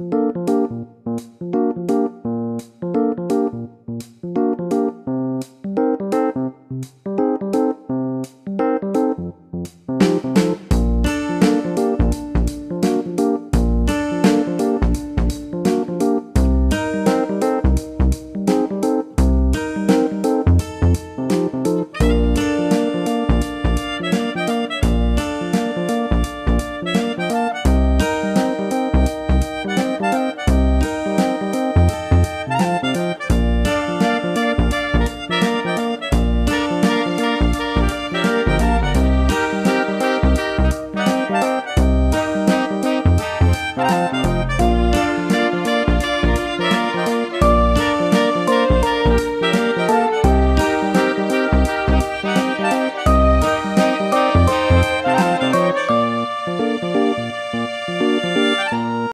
Música